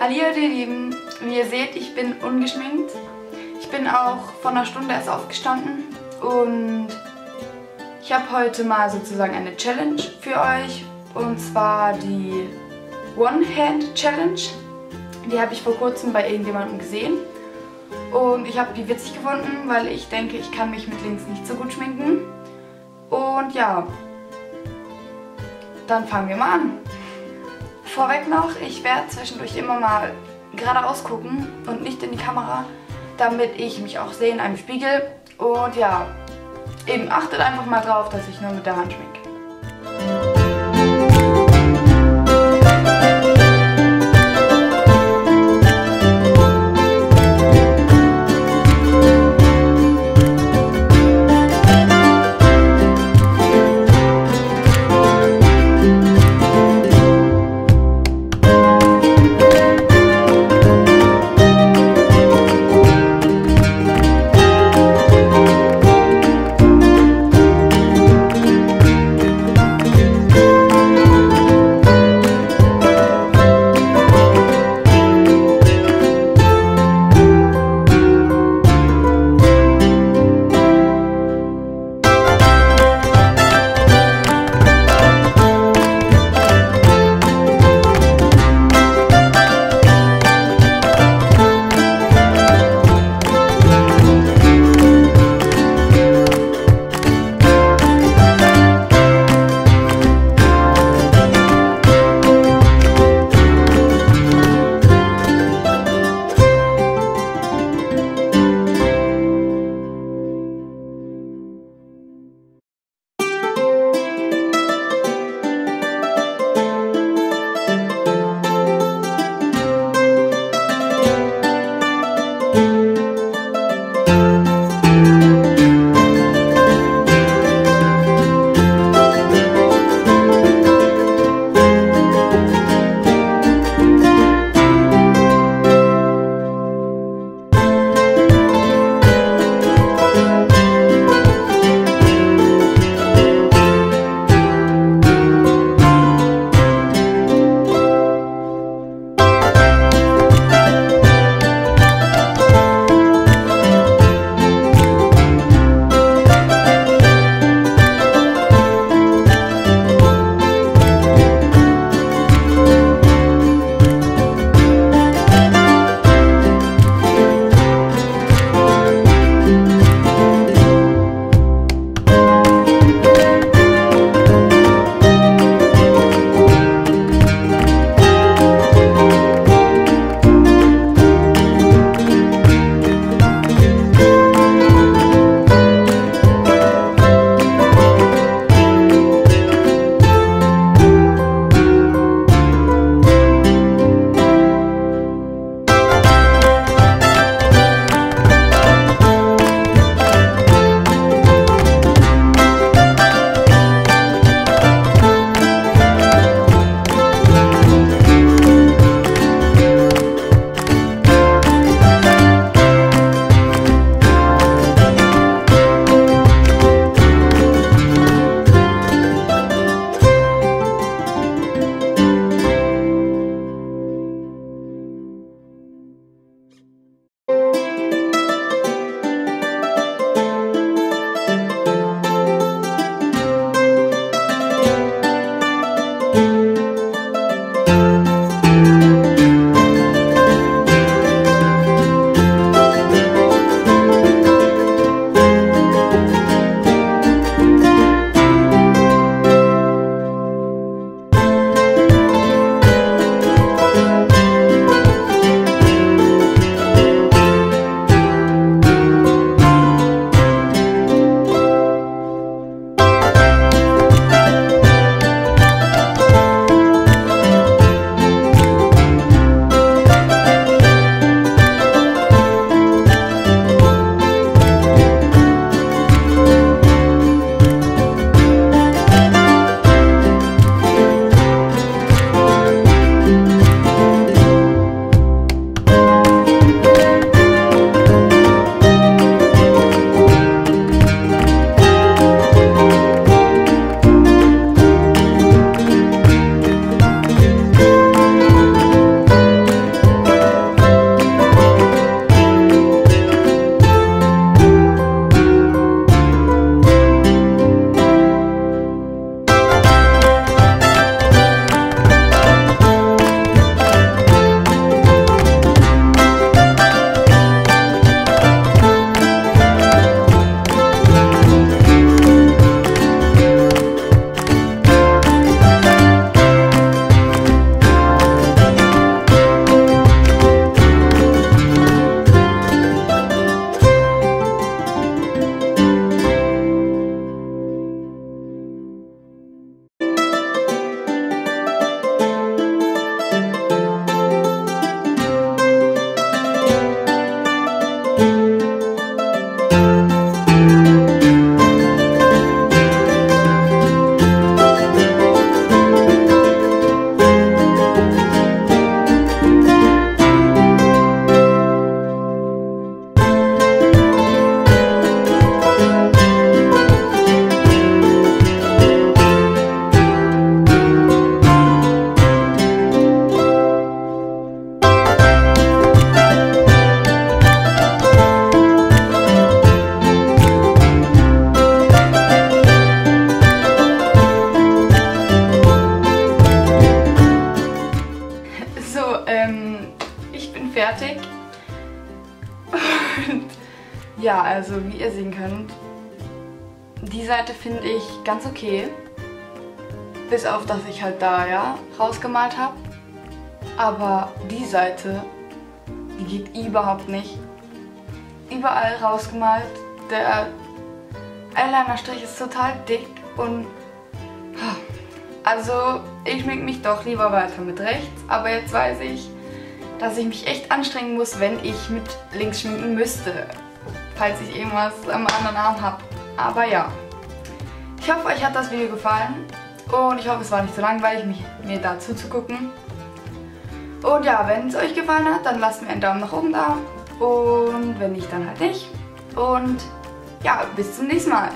Hallo ihr Lieben, wie ihr seht, ich bin ungeschminkt. Ich bin auch vor einer Stunde erst aufgestanden und ich habe heute mal sozusagen eine Challenge für euch und zwar die One-Hand-Challenge. Die habe ich vor kurzem bei irgendjemandem gesehen und ich habe die witzig gefunden, weil ich denke, ich kann mich mit links nicht so gut schminken. Und ja, dann fangen wir mal an. Vorweg noch, ich werde zwischendurch immer mal geradeaus gucken und nicht in die Kamera, damit ich mich auch sehe in einem Spiegel. Und ja, eben achtet einfach mal drauf, dass ich nur mit der Hand schminke. Und ja, also wie ihr sehen könnt, die Seite finde ich ganz okay. Bis auf, dass ich halt da ja rausgemalt habe. Aber die Seite, die geht überhaupt nicht. Überall rausgemalt. Der Eyeliner-Strich ist total dick und also ich schmink mich doch lieber weiter mit rechts, aber jetzt weiß ich, dass ich mich echt anstrengen muss, wenn ich mit links schminken müsste, falls ich irgendwas am anderen Arm habe. Aber ja, ich hoffe, euch hat das Video gefallen und ich hoffe, es war nicht so langweilig, mich, mir da zuzugucken. Und ja, wenn es euch gefallen hat, dann lasst mir einen Daumen nach oben da und wenn nicht, dann halt nicht. Und ja, bis zum nächsten Mal.